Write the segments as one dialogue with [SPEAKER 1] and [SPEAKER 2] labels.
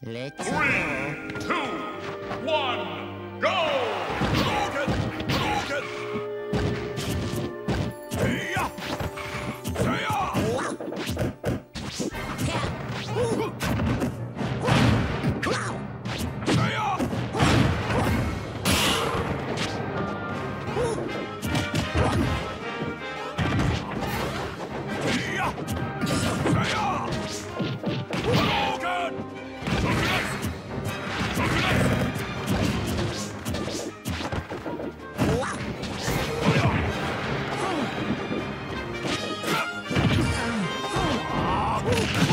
[SPEAKER 1] Let's
[SPEAKER 2] Three, two, one,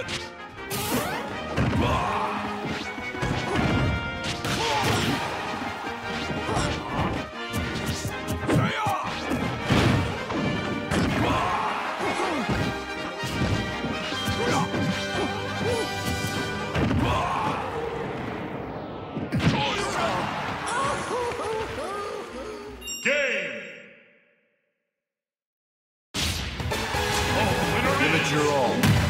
[SPEAKER 2] Give it your all.